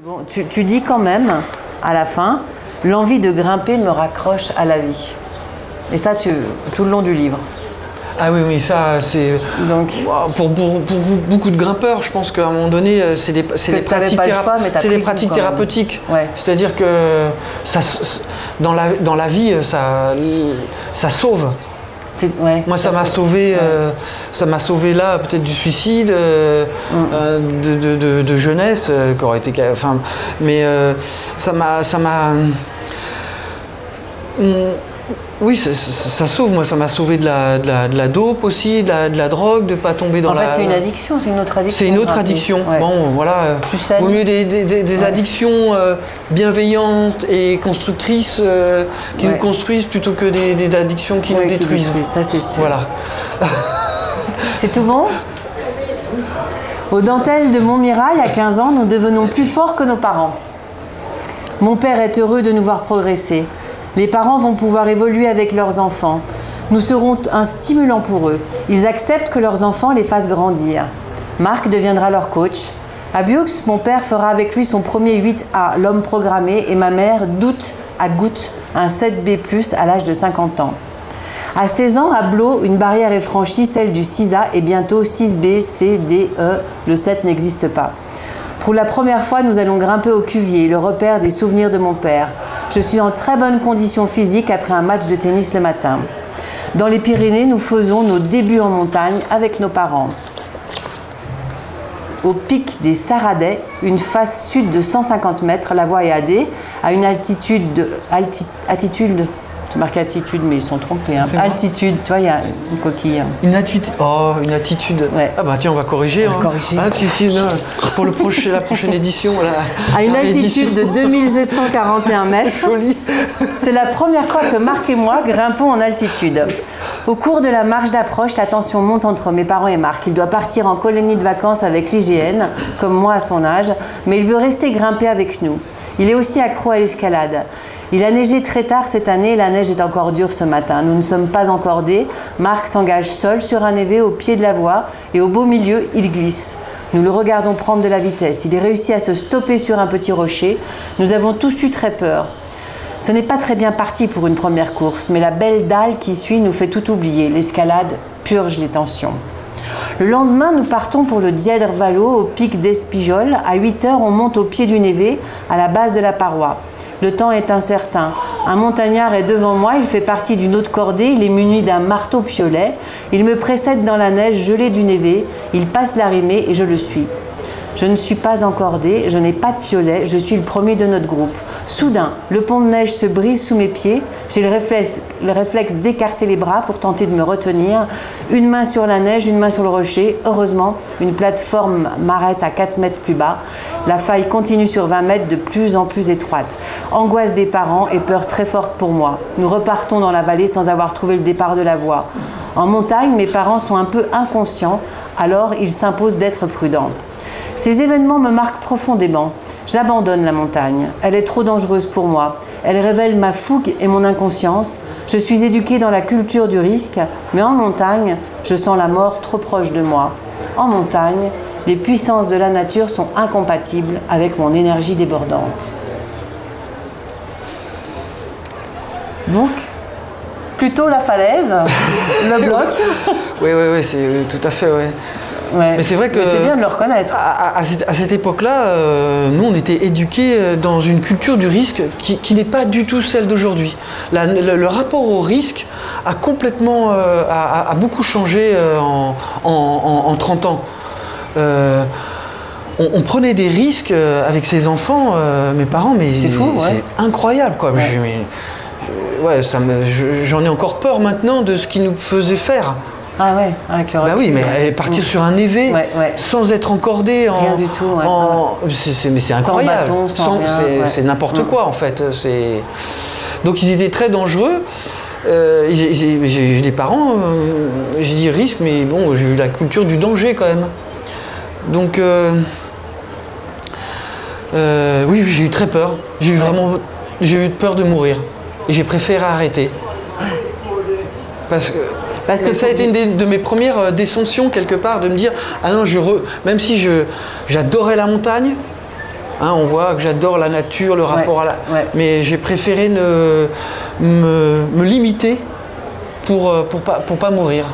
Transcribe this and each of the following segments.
Bon, tu, tu dis quand même, à la fin, l'envie de grimper me raccroche à la vie. Et ça, tu, tout le long du livre. Ah oui, oui, ça, c'est. Donc- Pour, pour- pour beaucoup de grimpeurs, je pense qu'à un moment donné, euh, c'est des, pratiques, choix, des pratiques thérapeutiques. Ouais. C'est-à-dire que ça, dans, la, dans la vie, ça, ça sauve. Ouais, Moi, ça m'a sauvé, ouais. euh, ça m'a sauvé là, peut-être du suicide, euh, Mm. euh, de, de- de- de jeunesse, euh, qui aurait été, enfin, mais euh, ça m'a, ça m'a, Hum, oui, ça, ça- ça sauve. Moi, ça m'a sauvé de la, de la, de la dope aussi, de la, de la drogue, de pas tomber dans En la. fait, c'est une addiction, c'est une autre addiction. C'est une autre grimper. addiction. Ouais. Bon, voilà. Tu saignes. Vaut mieux des, des- des- des Ouais. addictions euh, bienveillantes et constructrices euh, qui Ouais. nous construisent plutôt que des, des addictions qui nous détruisent, ça c'est sûr. Voilà. C'est tout bon? Aux dentelles de Montmirail, à 15 ans, nous devenons plus forts que nos parents. Mon père est heureux de nous voir progresser. Les parents vont pouvoir évoluer avec leurs enfants. Nous serons un stimulant pour eux. Ils acceptent que leurs enfants les fassent grandir. Marc deviendra leur coach. À Bux, mon père fera avec lui son premier 8A, l'homme programmé, et ma mère doute à goutte un 7B+, à l'âge de 50 ans. À 16 ans, à Blo, une barrière est franchie, celle du 6A, et bientôt 6B, C, D, E. Le 7 n'existe pas. Pour la première fois, nous allons grimper au Cuvier, le repère des souvenirs de mon père. Je suis en très bonne condition physique après un match de tennis le matin. Dans les Pyrénées, nous faisons nos débuts en montagne avec nos parents. Au pic des Saradais, une face sud de 150 mètres, la voie est AD, à une altitude de, c'est marqué altitude, mais ils sont trompés. hein. Altitude, tu vois, il y a une coquille. Une attitude. Oh, une attitude. Ouais. Ah bah tiens, on va corriger. On va hein. corriger. Ah, si, si, non, pour le prochain, la prochaine édition. La, À une altitude de réédition. 2741 mètres, Joli. C'est la première fois que Marc et moi grimpons en altitude. Au cours de la marche d'approche, la tension monte entre mes parents et Marc. Il doit partir en colonie de vacances avec l'IGN, comme moi à son âge, mais il veut rester grimper avec nous. Il est aussi accro à l'escalade. Il a neigé très tard cette année et la neige est encore dure ce matin. Nous ne sommes pas encordés. Marc s'engage seul sur un évé au pied de la voie et au beau milieu, il glisse. Nous le regardons prendre de la vitesse. Il est réussi à se stopper sur un petit rocher. Nous avons tous eu très peur. Ce n'est pas très bien parti pour une première course, mais la belle dalle qui suit nous fait tout oublier. L'escalade purge les tensions. Le lendemain, nous partons pour le Dièdre Valo au pic d'Espijol. À 8 heures, on monte au pied du névé, à la base de la paroi. Le temps est incertain. Un montagnard est devant moi, il fait partie d'une autre cordée, il est muni d'un marteau piolet. Il me précède dans la neige gelée du névé, il passe l'arrimée et je le suis. Je ne suis pas encordée, je n'ai pas de piolet, je suis le premier de notre groupe. Soudain, le pont de neige se brise sous mes pieds. J'ai le réflexe, le réflexe d'écarter les bras pour tenter de me retenir. Une main sur la neige, une main sur le rocher. Heureusement, une plateforme m'arrête à 4 mètres plus bas. La faille continue sur 20 mètres de plus en plus étroite. Angoisse des parents et peur très forte pour moi. Nous repartons dans la vallée sans avoir trouvé le départ de la voie. En montagne, mes parents sont un peu inconscients, alors il s'impose d'être prudent. Ces événements me marquent profondément. J'abandonne la montagne. Elle est trop dangereuse pour moi. Elle révèle ma fougue et mon inconscience. Je suis éduquée dans la culture du risque, mais en montagne, je sens la mort trop proche de moi. En montagne, les puissances de la nature sont incompatibles avec mon énergie débordante. Donc, plutôt la falaise, le bloc. Oui, oui, oui, c'est tout à fait, ouais. Ouais. Mais c'est vrai que- Mais c'est bien de le reconnaître. À, à- à cette, époque-là, euh, nous, on était éduqués euh, dans une culture du risque qui, qui n'est pas du tout celle d'aujourd'hui. Le, le rapport au risque a complètement, euh, a, beaucoup changé en, en- en- en 30 ans. Euh, on, on prenait des risques avec ses enfants, mes parents, mais C'est fou, ouais. incroyable, quoi. Ouais. Je- mais- je- ouais, ça me- je- j'en ai encore peur maintenant de ce qu'ils nous faisaient faire. Ah ouais, avec le Bah oui, mais partir sur un évé Ouais, ouais. sans être encordé en. Rien du tout, ouais, en- c'est- mais c'est incroyable. c'est n'importe Mm. quoi en fait. C'est donc ils étaient très dangereux. Euh, j'ai- les parents, euh, j'ai dit risque, mais bon, j'ai eu la culture du danger quand même. Donc euh, euh, oui, j'ai eu très peur. J'ai eu vraiment, j'ai eu peur de mourir. Et j'ai préféré arrêter. Parce que Parce que ça a été une des- de mes premières euh, descensions quelque part, de me dire ah non, je re- même si je j'adorais la montagne, Hein, on voit que j'adore la nature, le rapport à la. ouais. Mais j'ai préféré ne, me, me limiter pour, euh, pour, pas, pour pas mourir.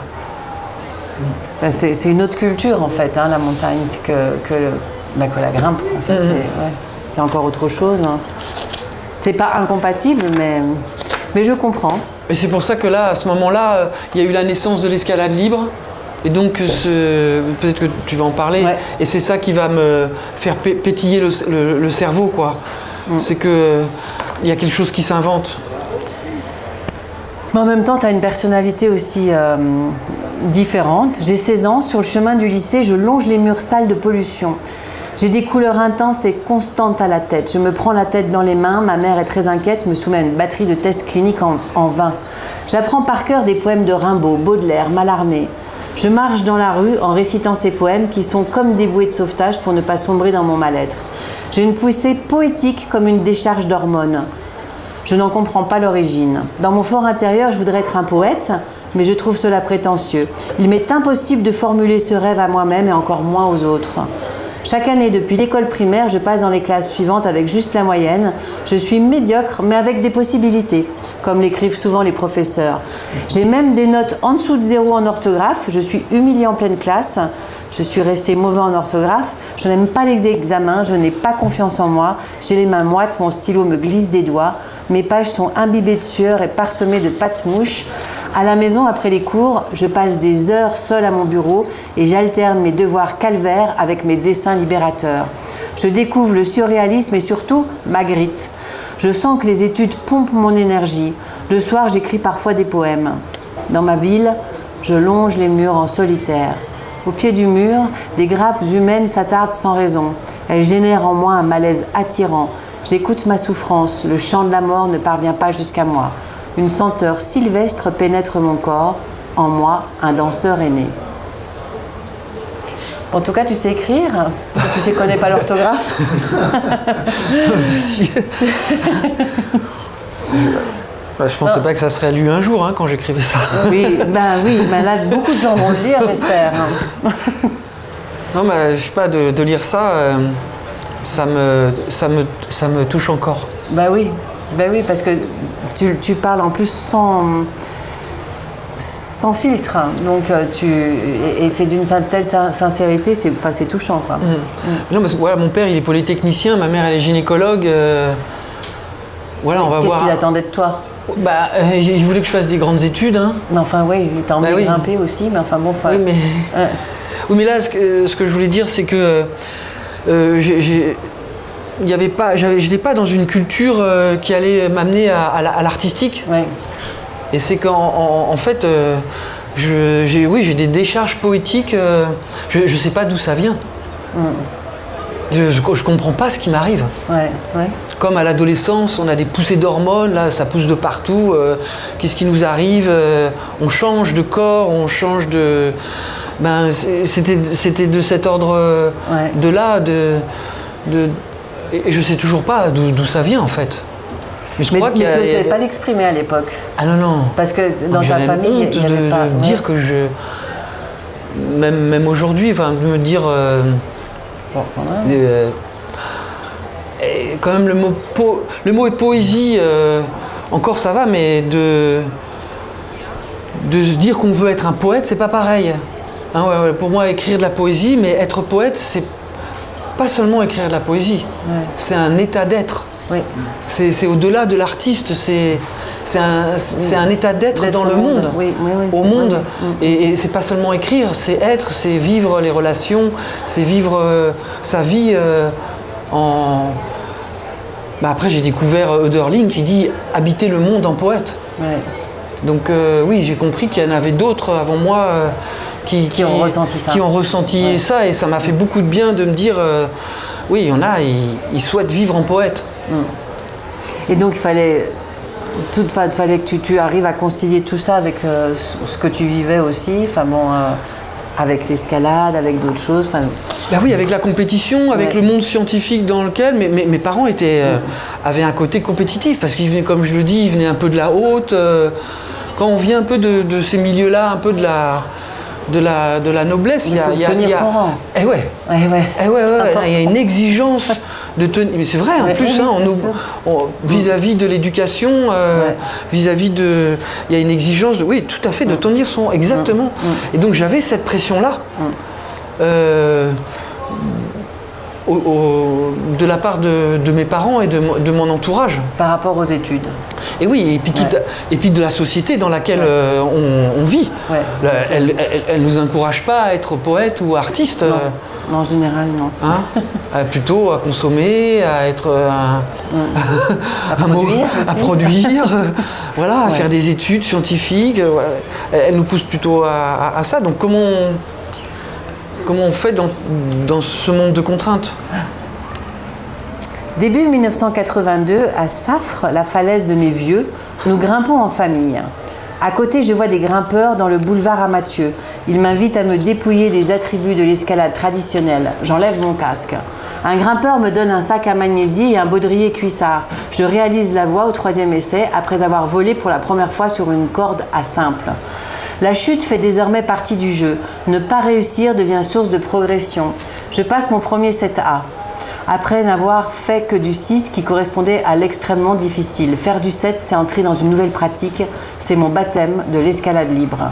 C'est c'est une autre culture en fait, hein, la montagne, c'est que, que, le- que la grimpe. En fait, c'est ouais, encore autre chose. hein. C'est pas incompatible, mais, mais je comprends. Et c'est pour ça que là, à ce moment-là, euh, il y a eu la naissance de l'escalade libre. Et donc, ce- peut-être que tu vas en parler. Ouais. Et c'est ça qui va me faire pé- pétiller le, le- le cerveau, quoi. C'est que euh, il y a quelque chose qui s'invente. Mais en même temps, tu as une personnalité aussi euh, différente. J'ai 16 ans, sur le chemin du lycée, je longe les murs sales de pollution. J'ai des couleurs intenses et constantes à la tête. Je me prends la tête dans les mains, ma mère est très inquiète, me soumet à une batterie de tests cliniques en, vain. J'apprends par cœur des poèmes de Rimbaud, Baudelaire, Mallarmé. Je marche dans la rue en récitant ces poèmes qui sont comme des bouées de sauvetage pour ne pas sombrer dans mon mal-être. J'ai une poussée poétique comme une décharge d'hormones. Je n'en comprends pas l'origine. Dans mon fort intérieur, je voudrais être un poète, mais je trouve cela prétentieux. Il m'est impossible de formuler ce rêve à moi-même et encore moins aux autres. Chaque année, depuis l'école primaire, je passe dans les classes suivantes avec juste la moyenne. Je suis médiocre, mais avec des possibilités, comme l'écrivent souvent les professeurs. J'ai même des notes en dessous de zéro en orthographe. Je suis humiliée en pleine classe. Je suis restée mauvais en orthographe. Je n'aime pas les examens. Je n'ai pas confiance en moi. J'ai les mains moites. Mon stylo me glisse des doigts. Mes pages sont imbibées de sueur et parsemées de pâte mouche. À la maison, après les cours, je passe des heures seule à mon bureau et j'alterne mes devoirs calvaires avec mes dessins libérateurs. Je découvre le surréalisme et surtout Magritte. Je sens que les études pompent mon énergie. Le soir, j'écris parfois des poèmes. Dans ma ville, je longe les murs en solitaire. Au pied du mur, des grappes humaines s'attardent sans raison. Elles génèrent en moi un malaise attirant. J'écoute ma souffrance, le chant de la mort ne parvient pas jusqu'à moi. Une senteur sylvestre pénètre mon corps, en moi, un danseur est né. En tout cas, tu sais écrire, tu sais connais pas l'orthographe. Bah, je pensais pas que ça serait lu un jour hein, quand j'écrivais ça. Oui, ben oui, ben là, beaucoup de gens vont le lire, j'espère. Non, mais je sais pas, de, de lire ça, euh, ça, me, ça, me, ça me touche encore. Ben oui, ben oui, parce que tu, tu parles en plus sans, sans filtre. Donc, euh, tu, et, c'est d'une telle sincérité, c'est enfin, touchant. Quoi. Non, parce que voilà, mon père, il est polytechnicien, ma mère, elle est gynécologue. euh, voilà, on va Qu'est-ce voir. qu'il attendait de toi? Bah, euh, il voulait que je fasse des grandes études. Hein. Mais enfin, oui, il t'a emmené Bah oui. grimper aussi, mais enfin bon, enfin, Oui, mais... ouais. oui, mais là, ce que, ce que je voulais dire, c'est que euh, j'ai- il n'y avait pas, je pas dans une culture euh, qui allait m'amener à, à la- à l'artistique. Ouais. Et c'est qu'en en, en fait, euh, je- j'ai, oui, j'ai des décharges poétiques. euh, je ne sais pas d'où ça vient. Je, ne comprends pas ce qui m'arrive. Ouais, ouais. Comme à l'adolescence, on a des poussées d'hormones, là, ça pousse de partout. Qu'est-ce qui nous arrive On change de corps, on change de. Ben, c'était, de cet ordre de là, de, de. Et je sais toujours pas d'où, ça vient en fait. Mais je Mais, crois mais y a. tu ne savais pas l'exprimer à l'époque. Ah non, non. Parce que dans J'ai ta famille, honte il n'y avait de, pas. de me ouais. dire que je. Même, même aujourd'hui, enfin, me dire. euh, Bon, quand même. euh, et quand même, le mot, po- le mot est poésie, euh, encore ça va, mais de. De se dire qu'on veut être un poète, c'est pas pareil. Hein, ouais, ouais, pour moi, écrire de la poésie, mais être poète, c'est pas seulement écrire de la poésie, Ouais. c'est un état d'être. C'est au-delà de l'artiste, c'est un, état d'être dans le monde. monde, Oui, oui, oui, au monde. vrai. Mm. Et, et c'est pas seulement écrire, c'est être, c'est vivre les relations, c'est vivre euh, sa vie euh, en. Bah après, j'ai découvert Oderling qui dit habiter le monde en poète. Ouais. Donc euh, oui, j'ai compris qu'il y en avait d'autres avant moi euh, qui, Qui ont ressenti ça. qui ont ressenti Ouais. ça, et ça m'a fait beaucoup de bien de me dire, euh, oui, il y en a, ils, ils souhaitent vivre en poète. Et donc il fallait, fallait que tu, tu arrives à concilier tout ça avec euh, ce que tu vivais aussi, enfin bon, euh, avec l'escalade, avec d'autres choses. Enfin, Bah oui, avec la compétition, avec Ouais. le monde scientifique dans lequel mes, mes- mes parents étaient, euh, avaient un côté compétitif parce qu'ils venaient, comme je le dis, ils venaient un peu de la haute. quand on vient un peu de, de ces milieux-là, un peu de la, de la, de la noblesse, Il faut tenir son rang. Eh ouais, eh ouais, il y a une exigence, de tenir. Mais c'est vrai, en Ouais, plus, hein, on- on- vis-à-vis de l'éducation, euh, vis-à-vis de. Il y a une exigence, de, oui, tout à fait, de tenir son. Exactement. Et donc j'avais cette pression-là. euh, au- au- de la part de, de mes parents et de, mo- de mon entourage. Par rapport aux études. Et oui, et puis, tout- Ouais. et puis de la société dans laquelle euh, on, on vit. Ouais. Elle, elle, elle nous encourage pas à être poète ou artiste. Non. euh, Non, en général, non. Hein plutôt à consommer, à être euh, un, À produire à produire, voilà, à faire des études scientifiques. voilà. Elle nous pousse plutôt à, à- à ça. Donc comment on, comment on fait dans, ce monde de contraintes Début 1982, à Safre, la falaise de mes vieux, nous grimpons en famille. À côté, je vois des grimpeurs dans le boulevard à Mathieu. Ils m'invitent à me dépouiller des attributs de l'escalade traditionnelle. J'enlève mon casque. Un grimpeur me donne un sac à magnésie et un baudrier cuissard. Je réalise la voie au troisième essai après avoir volé pour la première fois sur une corde à simple. La chute fait désormais partie du jeu. Ne pas réussir devient source de progression. Je passe mon premier 7A après n'avoir fait que du 6 qui correspondait à l'extrêmement difficile. Faire du 7, c'est entrer dans une nouvelle pratique, c'est mon baptême de l'escalade libre.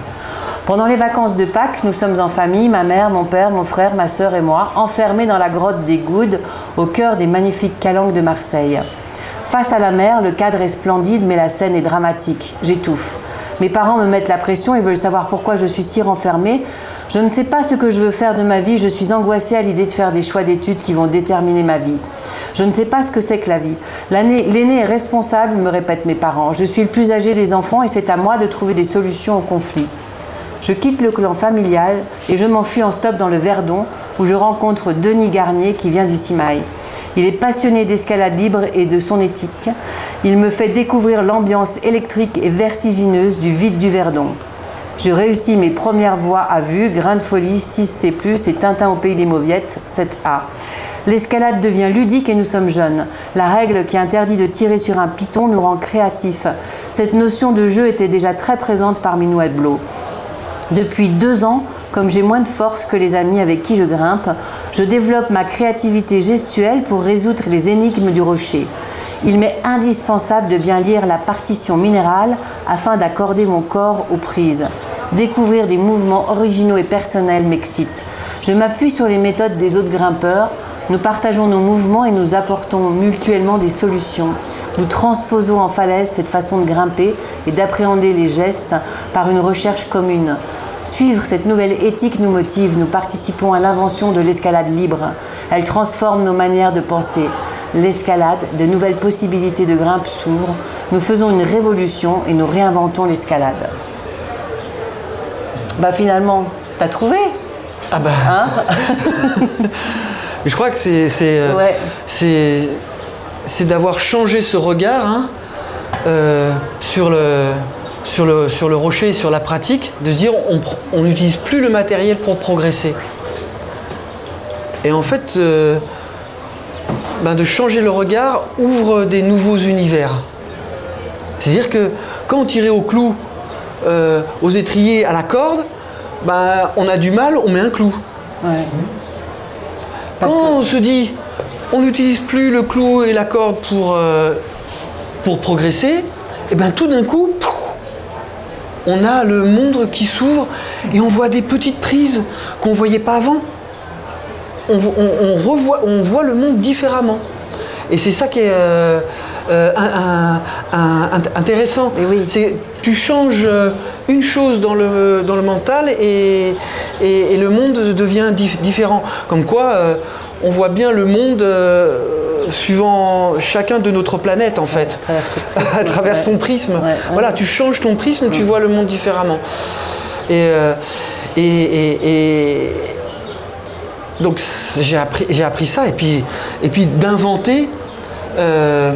Pendant les vacances de Pâques, nous sommes en famille, ma mère, mon père, mon frère, ma sœur et moi, enfermés dans la grotte des Goudes, au cœur des magnifiques calanques de Marseille. Face à la mer, le cadre est splendide, mais la scène est dramatique. J'étouffe. Mes parents me mettent la pression et veulent savoir pourquoi je suis si renfermée. Je ne sais pas ce que je veux faire de ma vie. Je suis angoissée à l'idée de faire des choix d'études qui vont déterminer ma vie. Je ne sais pas ce que c'est que la vie. L'aîné est responsable, me répètent mes parents. Je suis le plus âgé des enfants et c'est à moi de trouver des solutions au conflit. Je quitte le clan familial et je m'enfuis en stop dans le Verdon où je rencontre Denis Garnier qui vient du Simaï. Il est passionné d'escalade libre et de son éthique. Il me fait découvrir l'ambiance électrique et vertigineuse du vide du Verdon. Je réussis mes premières voix à vue, Grain de folie, 6C+, et Tintin au pays des Mauviettes, 7A. L'escalade devient ludique et nous sommes jeunes. La règle qui interdit de tirer sur un piton nous rend créatifs. Cette notion de jeu était déjà très présente parmi nous à Blo. Depuis deux ans, comme j'ai moins de force que les amis avec qui je grimpe, je développe ma créativité gestuelle pour résoudre les énigmes du rocher. Il m'est indispensable de bien lire la partition minérale afin d'accorder mon corps aux prises. Découvrir des mouvements originaux et personnels m'excite. Je m'appuie sur les méthodes des autres grimpeurs. Nous partageons nos mouvements et nous apportons mutuellement des solutions. Nous transposons en falaise cette façon de grimper et d'appréhender les gestes par une recherche commune. Suivre cette nouvelle éthique nous motive, nous participons à l'invention de l'escalade libre. Elle transforme nos manières de penser. L'escalade, de nouvelles possibilités de grimpe s'ouvrent. Nous faisons une révolution et nous réinventons l'escalade. Bah finalement, t'as trouvé Ah bah. Mais je crois que c'est c'est euh, Ouais. C'est d'avoir changé ce regard hein, euh, sur le sur le sur le rocher, et sur la pratique, de se dire on n'utilise plus le matériel pour progresser. Et en fait, euh, ben, de changer le regard ouvre des nouveaux univers. C'est-à-dire que quand on tirait au clou, euh, aux étriers, à la corde, ben, on a du mal, on met un clou. Ouais. Parce Quand on se dit on n'utilise plus le clou et la corde pour, euh, pour progresser, et bien tout d'un coup, on a le monde qui s'ouvre et on voit des petites prises qu'on ne voyait pas avant. On, vo- on- on revoit, on voit le monde différemment. Et c'est ça qui est euh, euh, un- un- un- int- intéressant. Oui. C'est tu changes une chose dans le, dans le mental et, et- et le monde devient dif- différent. Comme quoi, euh, on voit bien le monde euh, suivant chacun de notre planète en fait. À travers ses prismes, à travers son prisme. Ouais. Voilà, tu changes ton prisme, tu vois le monde différemment. Et, euh, et, et- et- donc j'ai appris, j'ai appris ça et puis, et puis d'inventer, euh,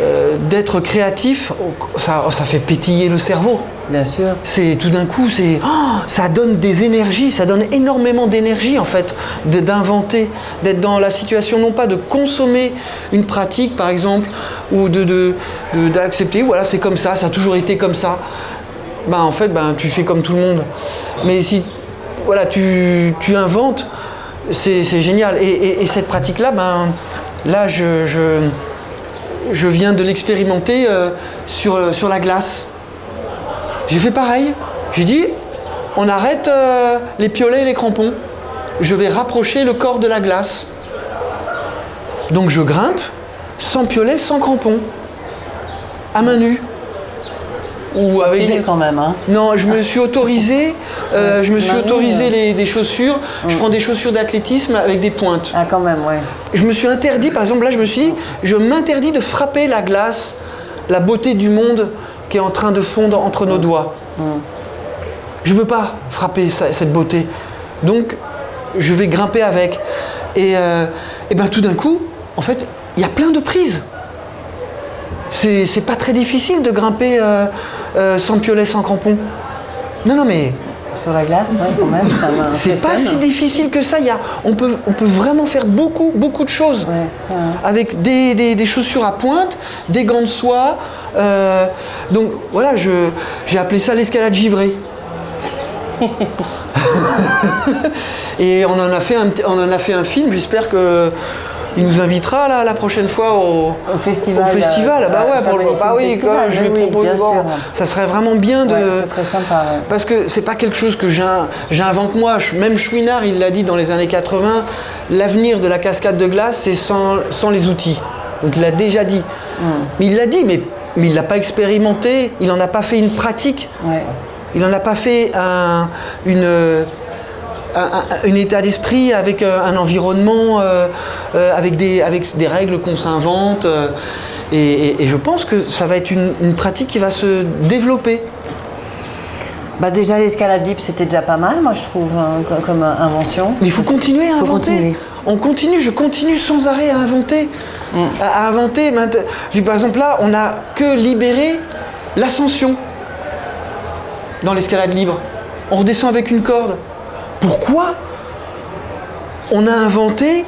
euh, d'être créatif, ça, ça fait pétiller le cerveau. Bien sûr. C'est tout d'un coup, c'est oh, ça donne des énergies, ça donne énormément d'énergie en fait, d'inventer, d'être dans la situation non pas de consommer une pratique par exemple ou de d'accepter, voilà c'est comme ça, ça a toujours été comme ça. Ben en fait, ben tu fais comme tout le monde. Mais si voilà tu, tu inventes, c'est génial. Et, et- et cette pratique là, ben là, je, viens de l'expérimenter euh, sur la glace. J'ai fait pareil. J'ai dit, on arrête euh, les piolets et les crampons. Je vais rapprocher le corps de la glace. Donc je grimpe sans piolet, sans crampons. À main nue. Ou avec des... quand même. Hein. Non, je me suis autorisé, euh, je me suis autorisé euh. les- des chaussures. Je prends des chaussures d'athlétisme avec des pointes. Ah, quand même, ouais. Je me suis interdit, par exemple, là, je me suis dit, je m'interdis de frapper la glace, la beauté du monde qui est en train de fondre entre nos doigts. Je ne veux pas frapper ça- cette beauté. Donc, je vais grimper avec. Et, euh, et ben tout d'un coup, en fait, il y a plein de prises. C'est c'est pas très difficile de grimper euh, euh, sans piolet, sans crampon. Non, non, mais Sur la glace, ouais, quand même. Ça c'est pas si difficile que ça. Il y a, on, peut, on peut vraiment faire beaucoup, beaucoup de choses. Ouais, ouais. Avec des, des- des chaussures à pointe, des gants de soie. euh, donc voilà, j'ai appelé ça l'escalade givrée. Et on en a fait un, petit- on en a fait un film. J'espère que il nous invitera là, la prochaine fois au, Au festival. au festival. euh, Ah bah ouais, pour le, bah oui, quoi, je lui oui, propose. bon, ça serait vraiment bien de. Ouais, ça serait sympa, ouais. Parce que c'est pas quelque chose que j'in- j'invente moi. Même Chouinard, il l'a dit dans les années 80, l'avenir de la cascade de glace, c'est sans, sans les outils. Donc il l'a déjà dit. Hmm. Mais il l'a dit, mais, mais il l'a pas expérimenté, il n'en a pas fait une pratique, Ouais. il n'en a pas fait un, une, un, état d'esprit avec euh, un environnement, euh, euh, avec, des, avec des règles qu'on s'invente. et, et- et je pense que ça va être une, une pratique qui va se développer. Bah déjà l'escalade libre c'était déjà pas mal moi je trouve hein, co- comme invention. Mais il faut continuer à Faut inventer. continuer. On continue, je continue sans arrêt à inventer. Mm. À, à inventer. mainte- je dis, par exemple, là, on n'a que libéré l'ascension dans l'escalade libre. On redescend avec une corde. Pourquoi on a inventé,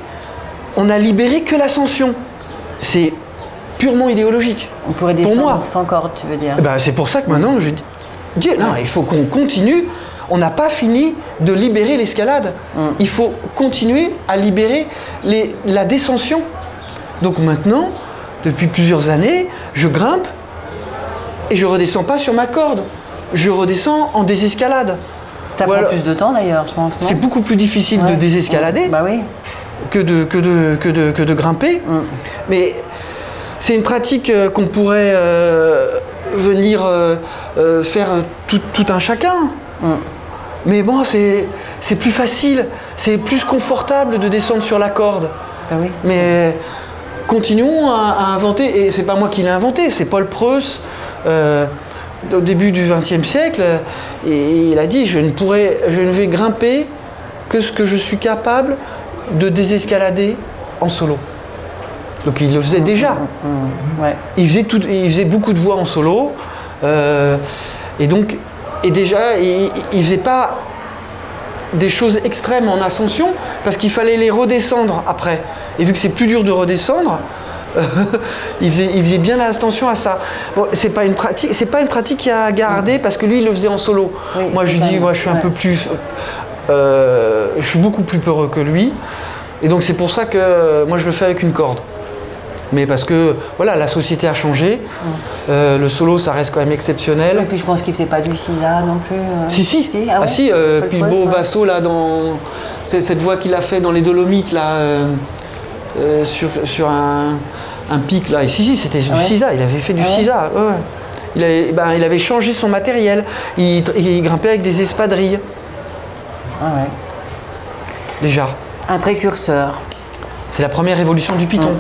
on a libéré que l'ascension? C'est purement idéologique. On pourrait Pour descendre moi. sans corde tu veux dire. Eh ben, c'est pour ça que maintenant je dis, non, il faut qu'on continue. On n'a pas fini de libérer l'escalade. Il faut continuer à libérer les- la descension. Donc maintenant, depuis plusieurs années, je grimpe et je redescends pas sur ma corde. Je redescends en désescalade. Ça plus de temps d'ailleurs je pense. C'est beaucoup plus difficile de Ouais. désescalader Bah oui. que de, que de, que de, que de grimper. Mais c'est une pratique euh, qu'on pourrait euh, venir euh, euh, faire tout, tout un chacun. Mais bon, c'est c'est plus facile, c'est plus confortable de descendre sur la corde. Bah oui. Mais continuons à, à inventer, et c'est pas moi qui l'ai inventé, c'est Paul Preuss. Euh, au début du XXe siècle, et il a dit je ne je ne vais grimper que ce que je suis capable de désescalader en solo. Donc il le faisait déjà. Ouais. Il faisait, tout- il faisait beaucoup de voix en solo. euh, et donc, et déjà, il, il faisait pas des choses extrêmes en ascension parce qu'il fallait les redescendre après. Et vu que c'est plus dur de redescendre, il, faisait, il faisait bien attention à ça. Bon, c'est pas une pratique, c'est pas une pratique à garder parce que lui il le faisait en solo. Oui, moi je dis, moi je suis un peu plus, euh, je suis beaucoup plus peureux que lui. Et donc c'est pour ça que moi je le fais avec une corde. Mais parce que voilà, la société a changé. Euh, le solo, ça reste quand même exceptionnel. Et puis je pense qu'il faisait pas du sida non plus. euh. Si, si. ah, Ah, ouais si, euh, puis basso, là, dans. Cette voix qu'il a fait dans les Dolomites, là, euh, sur, sur un, un pic, là. Et si, si, c'était du ouais CISA. Il avait fait du ouais CISA. ouais. Il, avait, ben, il avait changé son matériel. Il, il grimpait avec des espadrilles, Ah ouais. déjà. Un précurseur. C'est la première révolution du python.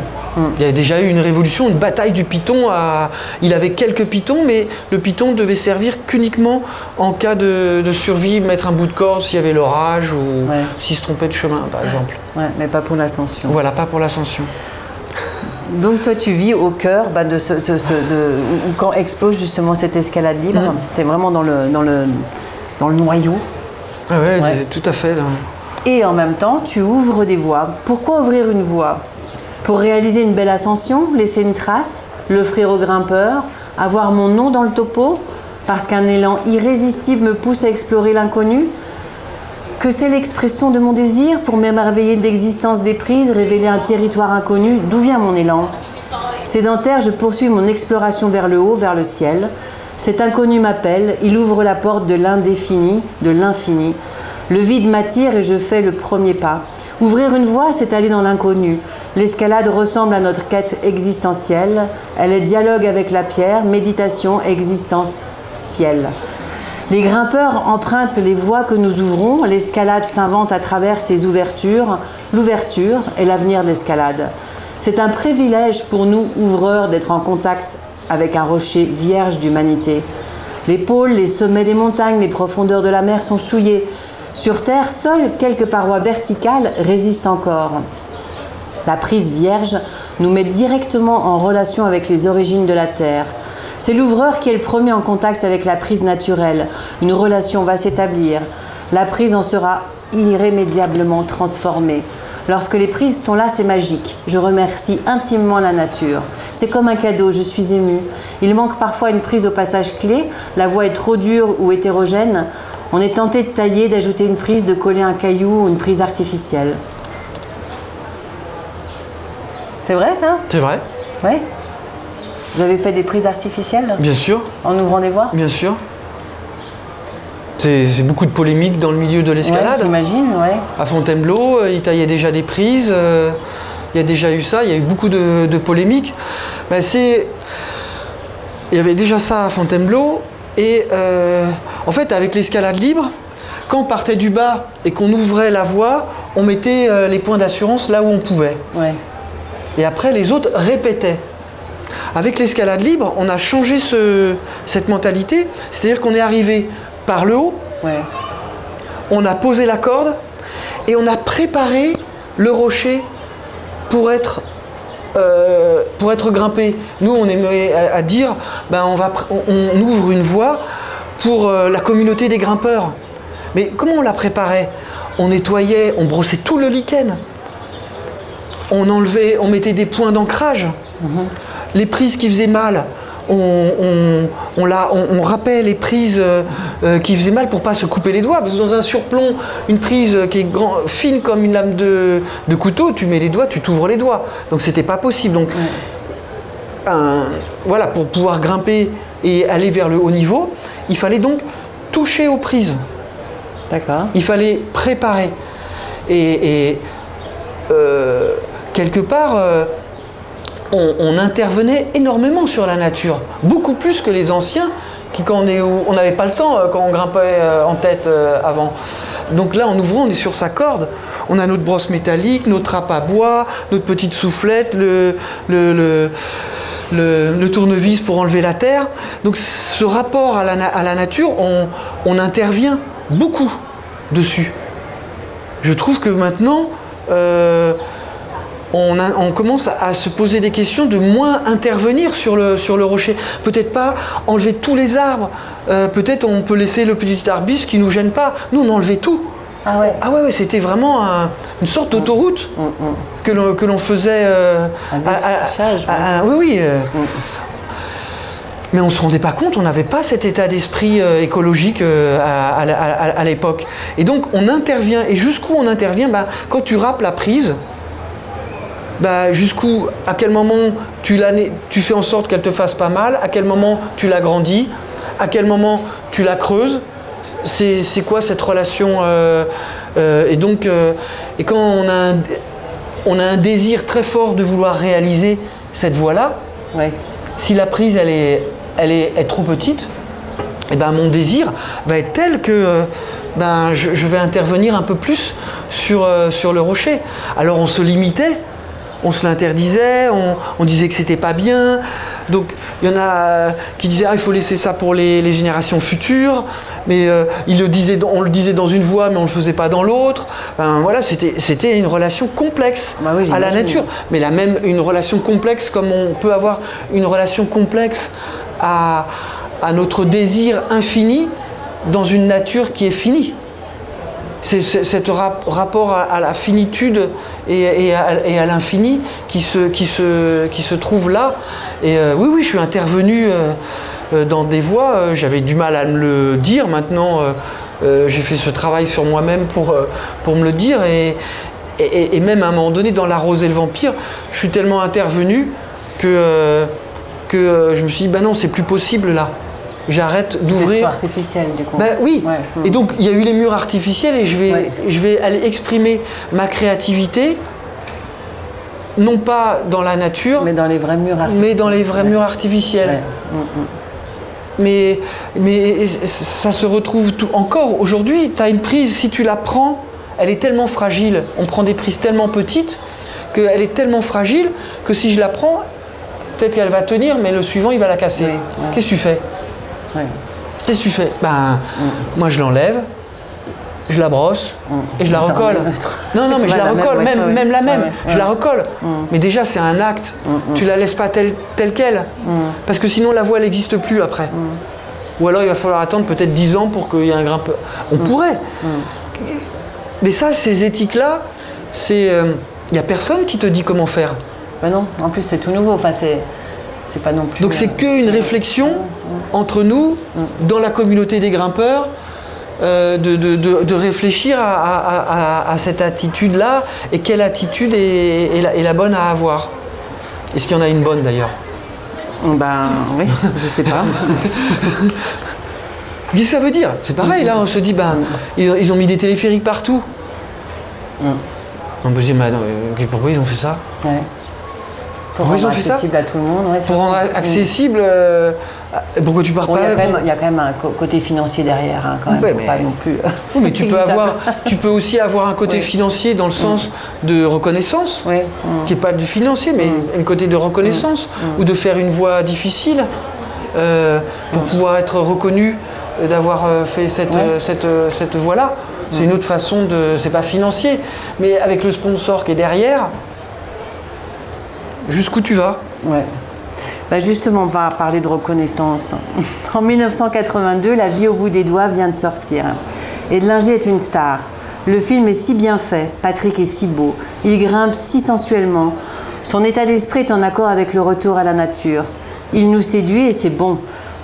Il y a déjà eu une révolution, une bataille du python. À... Il avait quelques pythons, mais le python devait servir qu'uniquement en cas de, de survie, mettre un bout de corde s'il y avait l'orage ou Ouais. s'il se trompait de chemin, par exemple. Ouais, mais pas pour l'ascension. Voilà, pas pour l'ascension. Donc toi tu vis au cœur bah, de ce, ce- ce- de, où- où quand explose justement cette escalade libre. Mm. Tu es vraiment dans le, dans le, dans le noyau. Ah ouais, Ouais. tout à fait. Là. Et en même temps, tu ouvres des voies. Pourquoi ouvrir une voie? Pour réaliser une belle ascension, laisser une trace, l'offrir aux grimpeurs, avoir mon nom dans le topo, parce qu'un élan irrésistible me pousse à explorer l'inconnu Que c'est l'expression de mon désir pour m'émerveiller de l'existence des prises, révéler un territoire inconnu D'où vient mon élan Sédentaire, je poursuis mon exploration vers le haut, vers le ciel. Cet inconnu m'appelle, il ouvre la porte de l'indéfini, de l'infini. Le vide m'attire et je fais le premier pas. Ouvrir une voie, c'est aller dans l'inconnu. L'escalade ressemble à notre quête existentielle. Elle est dialogue avec la pierre, méditation, existence, ciel. Les grimpeurs empruntent les voies que nous ouvrons. L'escalade s'invente à travers ces ouvertures. L'ouverture est l'avenir de l'escalade. C'est un privilège pour nous, ouvreurs, d'être en contact avec un rocher vierge d'humanité. Les pôles, les sommets des montagnes, les profondeurs de la mer sont souillés. Sur Terre, seules quelques parois verticales résistent encore. La prise vierge nous met directement en relation avec les origines de la Terre. C'est l'ouvreur qui est le premier en contact avec la prise naturelle. Une relation va s'établir. La prise en sera irrémédiablement transformée. Lorsque les prises sont là, c'est magique. Je remercie intimement la nature. C'est comme un cadeau, je suis émue. Il manque parfois une prise au passage clé, la voie est trop dure ou hétérogène. On est tenté de tailler, d'ajouter une prise, de coller un caillou ou une prise artificielle. C'est vrai ça? C'est vrai. Oui. Vous avez fait des prises artificielles? Bien sûr. En ouvrant des voies? Bien sûr. C'est beaucoup de polémiques dans le milieu de l'escalade. J'imagine, ouais. À Fontainebleau, euh, il taillait déjà des prises. Euh, il y a déjà eu ça. Il y a eu beaucoup de, polémiques. Ben, c'est... Il y avait déjà ça à Fontainebleau. Et euh, en fait, avec l'escalade libre, quand on partait du bas et qu'on ouvrait la voie, on mettait euh, les points d'assurance là où on pouvait. Et après, les autres répétaient. Avec l'escalade libre, on a changé cette mentalité, c'est-à-dire qu'on est arrivé par le haut, on a posé la corde et on a préparé le rocher pour être euh, pour être grimpé. Nous, on aimerait à, dire, ben on, va, on, ouvre une voie pour euh, la communauté des grimpeurs. Mais comment on la préparait? On nettoyait, on brossait tout le lichen. On enlevait, on mettait des points d'ancrage. Mhm. Les prises qui faisaient mal, on, on, on, rappelle les prises euh, euh, qui faisaient mal pour pas se couper les doigts. Parce que dans un surplomb, une prise qui est grand, fine comme une lame de, couteau, tu mets les doigts, tu t'ouvres les doigts. Donc c'était pas possible. Donc voilà, pour pouvoir grimper et aller vers le haut niveau, il fallait donc toucher aux prises. D'accord. Il fallait préparer. Et, euh, quelque part, on, intervenait énormément sur la nature, beaucoup plus que les anciens qui, quand on n'avait pas le temps euh, quand on grimpait euh, en tête euh, avant. Donc là, en ouvrant, on est sur sa corde. On a notre brosse métallique, notre trappe à bois, notre petite soufflette, le, le, tournevis pour enlever la terre. Donc ce rapport à la, nature, on, intervient beaucoup dessus. Je trouve que maintenant, on, commence à se poser des questions, de moins intervenir sur le, sur le rocher. Peut-être pas enlever tous les arbres. Euh, peut-être on peut laisser le petit arbuste qui ne nous gêne pas. Nous, on enlevait tout. Ah ouais, ah ouais, c'était vraiment une sorte d'autoroute mm, mm, mm. que l'on faisait. Euh, oui, oui. Euh. Mais on ne se rendait pas compte, on n'avait pas cet état d'esprit écologique à, l'époque. Et donc on intervient, et jusqu'où on intervient? Bah, Quand tu rappes la prise, bah, jusqu'où, à quel moment tu, tu fais en sorte qu'elle te fasse pas mal, à quel moment tu l'agrandis, à quel moment tu la creuses. C'est quoi cette relation euh, euh, Et donc, euh, et quand on a, un, on a un désir très fort de vouloir réaliser cette voie-là, si la prise elle est, elle est, trop petite, et eh ben mon désir va être tel que ben, je, je, vais intervenir un peu plus sur, sur le rocher. Alors on se limitait on se l'interdisait, on, disait que c'était pas bien. Donc il y en a qui disaient ah, il faut laisser ça pour les, générations futures, mais euh, il le disait, on le disait dans une voie, mais on le faisait pas dans l'autre. voilà, c'était une relation complexe bah à la nature, mais la même une relation complexe comme on peut avoir une relation complexe à, notre désir infini dans une nature qui est finie. C'est ce rapport à la finitude et, à, l'infini qui se, qui, se, qui se trouve là. Et euh, oui, oui, je suis intervenu euh, euh, dans des voies, j'avais du mal à me le dire maintenant. j'ai fait ce travail sur moi-même pour, pour me le dire. Et, et, même à un moment donné, dans La Rose et le Vampire, je suis tellement intervenu que, que je me suis dit, bah non, c'est plus possible là. J'arrête d'ouvrir. artificiel du coup. Ben oui. Ouais. Et donc il y a eu les murs artificiels et je vais, Ouais. je vais aller exprimer ma créativité, non pas dans la nature, Mais mais, dans les vrais murs artificiels. dans les vrais Ouais. murs artificiels. Ouais. Mm, mm. Mais, mais ça se retrouve tout, encore aujourd'hui. Tu as une prise, si tu la prends, elle est tellement fragile. On prend des prises tellement petites qu'elle est tellement fragile que si je la prends, peut-être qu'elle va tenir, mais le suivant il va la casser. Ouais. Qu'est-ce que tu fais? Ouais. Qu'est-ce que tu fais? Ben, moi je l'enlève, je la brosse et je la recolle. Non, non, mais je la recolle, même, même la même, Ouais, ouais, je la recolle. Mais déjà, c'est un acte. Tu la laisses pas telle, telle qu'elle. Parce que sinon, la voie, elle n'existe plus après. Ou alors, il va falloir attendre peut-être 10 ans pour qu'il y ait un grimpeur. On pourrait. Mais ça, ces éthiques-là, c'est. Il n'y a personne qui te dit comment faire. Bah non, en plus c'est tout nouveau. Enfin, c'est, c'est pas non plus. Donc c'est euh, qu'une réflexion entre nous, dans la communauté des grimpeurs, euh, de, de- de- de réfléchir à, à- à- à cette attitude-là et quelle attitude est, est la, est la bonne à avoir. Est-ce qu'il y en a une bonne d'ailleurs? Ben oui, je sais pas. Qu'est-ce que ça veut dire? C'est pareil, là on se dit, ben, ils, ils ont mis des téléphériques partout. On peut se dire, mais mais pourquoi ils ont fait ça? Ouais. Pour rendre accessible à tout le monde. ouais, Pour rendre accessible. euh, pourquoi tu pars Bon, il y, pas a quand pour- même- il y a quand même un côté financier derrière, hein, quand même. Ouais, mais- pas non plus. Oui, mais tu peux, avoir, tu peux aussi avoir un côté Oui. financier dans le sens de reconnaissance, Oui. mm. qui n'est pas du financier, mais un côté de reconnaissance, ou de faire une voie difficile euh, pour pouvoir être reconnu euh, d'avoir fait cette, Ouais. cette, cette voie-là. C'est une autre façon de. C'est pas financier, mais avec le sponsor qui est derrière, jusqu'où tu vas Ouais. Bah justement, on va parler de reconnaissance. En 1982, La vie au bout des doigts vient de sortir. Edlinger est une star. Le film est si bien fait, Patrick est si beau, il grimpe si sensuellement. Son état d'esprit est en accord avec le retour à la nature. Il nous séduit et c'est bon.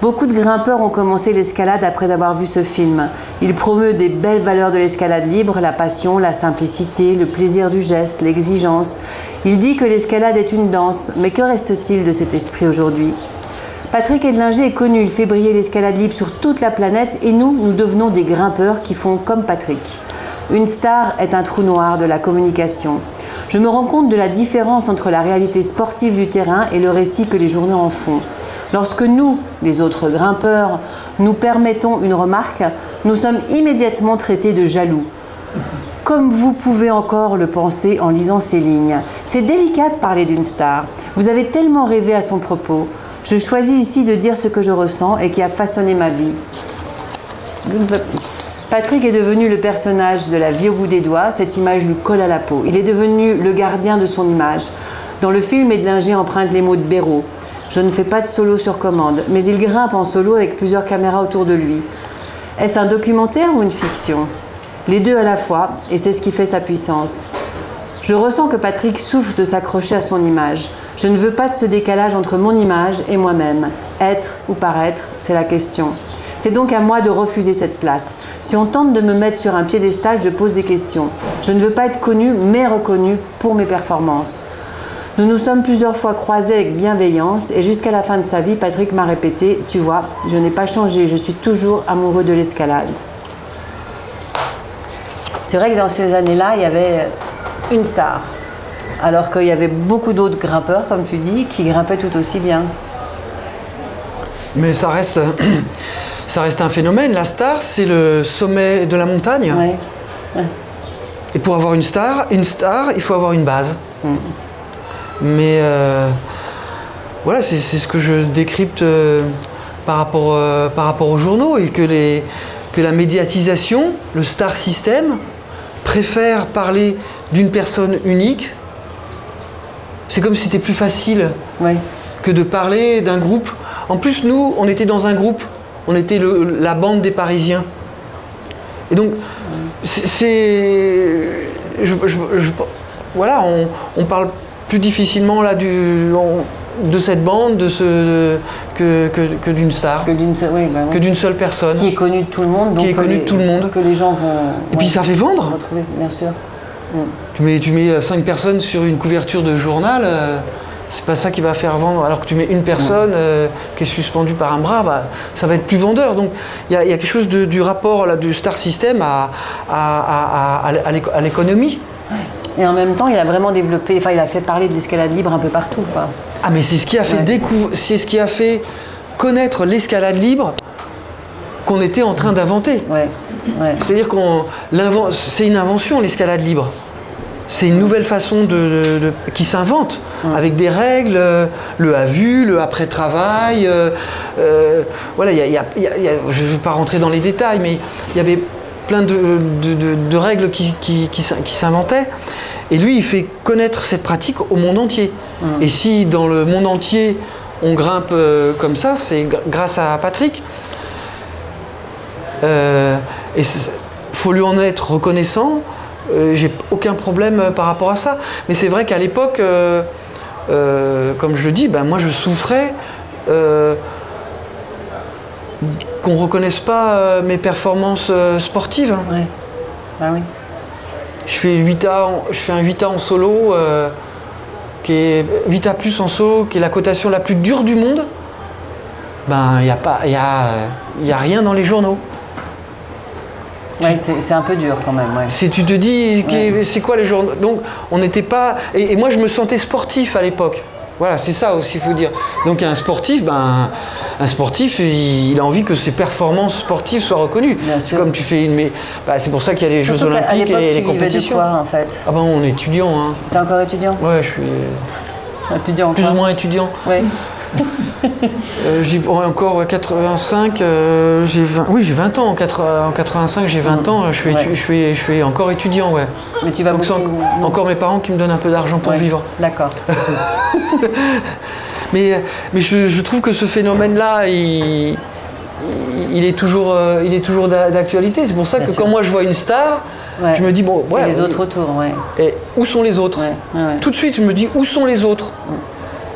Beaucoup de grimpeurs ont commencé l'escalade après avoir vu ce film. Il promeut des belles valeurs de l'escalade libre, la passion, la simplicité, le plaisir du geste, l'exigence. Il dit que l'escalade est une danse, mais que reste-t-il de cet esprit aujourd'hui? Patrick Edlinger est connu, il fait briller l'escalade libre sur toute la planète et nous, nous devenons des grimpeurs qui font comme Patrick. Une star est un trou noir de la communication. Je me rends compte de la différence entre la réalité sportive du terrain et le récit que les journaux en font. Lorsque nous, les autres grimpeurs, nous permettons une remarque, nous sommes immédiatement traités de jaloux. Comme vous pouvez encore le penser en lisant ces lignes. C'est délicat de parler d'une star. Vous avez tellement rêvé à son propos. Je choisis ici de dire ce que je ressens et qui a façonné ma vie. Patrick est devenu le personnage de la vie au bout des doigts. Cette image lui colle à la peau. Il est devenu le gardien de son image. Dans le film, Edlinger emprunte les mots de Béraud. Je ne fais pas de solo sur commande, mais il grimpe en solo avec plusieurs caméras autour de lui. Est-ce un documentaire ou une fiction? Les deux à la fois, et c'est ce qui fait sa puissance. Je ressens que Patrick souffre de s'accrocher à son image. Je ne veux pas de ce décalage entre mon image et moi-même. Être ou paraître, c'est la question. C'est donc à moi de refuser cette place. Si on tente de me mettre sur un piédestal, je pose des questions. Je ne veux pas être connu, mais reconnu pour mes performances. Nous nous sommes plusieurs fois croisés avec bienveillance et jusqu'à la fin de sa vie, Patrick m'a répété, tu vois, je n'ai pas changé, je suis toujours amoureux de l'escalade. C'est vrai que dans ces années-là, il y avait une star, alors qu'il y avait beaucoup d'autres grimpeurs, comme tu dis, qui grimpaient tout aussi bien. Mais ça reste, ça reste un phénomène. La star, c'est le sommet de la montagne. Ouais. Et pour avoir une star, une star, il faut avoir une base. Mais euh, voilà, c'est c'est ce que je décrypte euh, par, rapport, euh, par rapport aux journaux et que, les, que la médiatisation, le star system, préfère parler d'une personne unique. C'est comme si c'était plus facile Ouais. que de parler d'un groupe. En plus, nous, on était dans un groupe. On était le- la bande des Parisiens. Et donc, c'est. c'est- je- je- je- voilà, on, on parle plus difficilement là du. On, de cette bande de ce, que, que, que d'une star, Que d'une seule, oui, bah que d'une seule personne. Qui est connu de tout le monde. donc est que connu de tout le monde. Que les gens vont. Et puis ça fait vendre. retrouver, bien sûr. Tu mets, tu mets 5 personnes sur une couverture de journal, euh, c'est pas ça qui va faire vendre. Alors que tu mets une personne euh, qui est suspendue par un bras, bah, ça va être plus vendeur. Donc il y, y a quelque chose de- du rapport là, du Star System à, à, à- à l'économie. Et en même temps, il a vraiment développé, enfin, il a fait parler de l'escalade libre un peu partout. Quoi. Ah mais c'est ce qui a fait Ouais. découvrir, c'est ce qui a fait connaître l'escalade libre qu'on était en train d'inventer. Ouais, ouais. C'est-à-dire qu'on c'est une invention l'escalade libre. C'est une nouvelle façon de, de- de- qui s'invente avec des règles, euh, le à vue, le après travail. euh, euh, voilà, il y a- y a- y a- il y a- je ne vais pas rentrer dans les détails, mais il y avait plein de, de- de- de règles qui, qui- qui s'in- qui s'inventaient. Et lui, il fait connaître cette pratique au monde entier. Et si dans le monde entier on grimpe euh, comme ça, c'est gr- grâce à Patrick. Euh, et il faut lui en être reconnaissant. Euh, J'ai aucun problème euh, par rapport à ça. Mais c'est vrai qu'à l'époque, euh, euh, comme je le dis, ben moi je souffrais euh, qu'on reconnaisse pas euh, mes performances euh, sportives. hein. ouais. Bah oui. Je fais 8A, en- je fais un 8A en solo, euh, qui est 8A plus en solo, qui est la cotation la plus dure du monde. Ben, il n'y a, pas- y a, y a rien dans les journaux. Ouais, c'est un peu dur quand même. Ouais. Si tu te dis, c'est quoi les journaux? Donc, on n'était pas. Et, et moi, je me sentais sportif à l'époque. Voilà, c'est ça aussi, il faut dire. Donc, un sportif, ben, un sportif, il, il a envie que ses performances sportives soient reconnues. Bien C'est sûr. comme tu fais une. Mais, bah, c'est pour ça qu'il y a les Jeux Surtout Olympiques et les, tu les vivais de compétitions. quoi en fait? Ah ben, on est étudiant, hein. T'es encore étudiant? Ouais, je suis Étudiant plus ou moins étudiant. Ouais. Euh, j'ai ouais, encore ouais, 85, euh, j'ai 20, oui j'ai 20 ans en, 80 en 85, j'ai 20 ans, je suis, Ouais. je, suis, je suis encore étudiant, ouais. Mais tu vas Donc beaucoup. en- encore mes parents qui me donnent un peu d'argent pour Ouais. vivre. D'accord. Mais, mais je, je trouve que ce phénomène-là, il, est toujours, euh, il est toujours d'a- d'actualité. C'est pour ça Bien que sûr. quand moi je vois une star, Ouais. je me dis, bon, ouais, Et les autres autour, ouais. et où sont les autres? Ouais. Tout de suite, je me dis où sont les autres?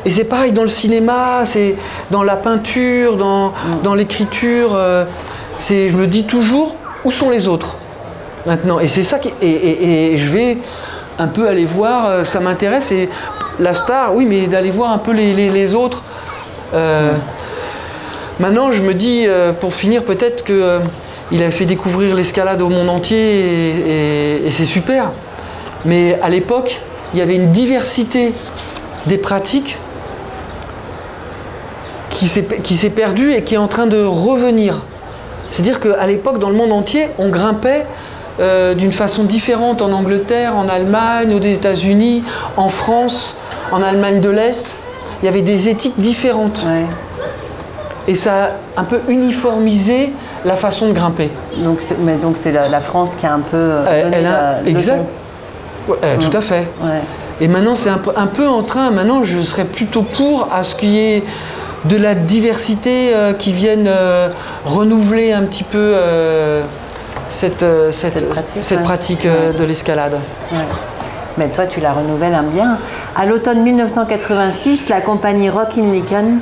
Et c'est pareil dans le cinéma, c'est dans la peinture, dans, dans l'écriture. euh, je me dis toujours où sont les autres maintenant? Et c'est ça qui. Et, et- et je vais un peu aller voir, euh, ça m'intéresse. Et la star, oui, mais d'aller voir un peu les, les- les autres. Euh, Maintenant, je me dis, pour finir, peut-être que euh, il a fait découvrir l'escalade au monde entier et c'est super. Mais à l'époque, il y avait une diversité des pratiques qui s'est perdue et qui est en train de revenir. C'est-à-dire qu'à l'époque, dans le monde entier, on grimpait euh, d'une façon différente en Angleterre, en Allemagne, aux États-Unis, en France, en Allemagne de l'Est. Il y avait des éthiques différentes. Ouais. Et ça a un peu uniformisé la façon de grimper. Donc, c'est- la, la France qui a un peu euh, Elle- donné elle a- la- exact. Ouais, euh, Tout à fait. Ouais. Et maintenant, c'est un peu, un peu en train, maintenant, je serais plutôt pour à ce qu'il y ait de la diversité euh, qui vienne euh, renouveler un petit peu euh, cette, cette, Cette pratique, cette ouais. pratique, de l'escalade. Ouais. Mais toi, tu la renouvelles un bien. À l'automne 1986, la compagnie Rockin' Lincoln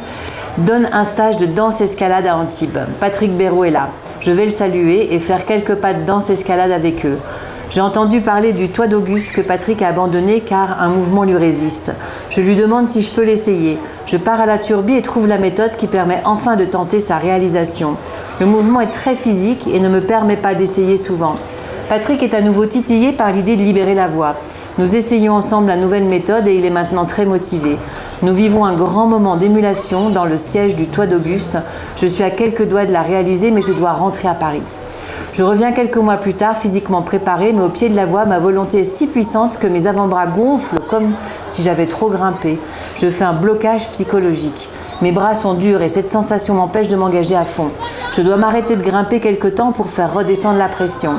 donne un stage de danse-escalade à Antibes. Patrick Béraud est là. Je vais le saluer et faire quelques pas de danse-escalade avec eux. J'ai entendu parler du toit d'Auguste que Patrick a abandonné car un mouvement lui résiste. Je lui demande si je peux l'essayer. Je pars à la turbie et trouve la méthode qui permet enfin de tenter sa réalisation. Le mouvement est très physique et ne me permet pas d'essayer souvent. Patrick est à nouveau titillé par l'idée de libérer la voix. Nous essayons ensemble la nouvelle méthode et il est maintenant très motivé. Nous vivons un grand moment d'émulation dans le siège du Toit d'Auguste. Je suis à quelques doigts de la réaliser mais je dois rentrer à Paris. Je reviens quelques mois plus tard, physiquement préparé, mais au pied de la voie, ma volonté est si puissante que mes avant-bras gonflent comme si j'avais trop grimpé. Je fais un blocage psychologique. Mes bras sont durs et cette sensation m'empêche de m'engager à fond. Je dois m'arrêter de grimper quelque temps pour faire redescendre la pression.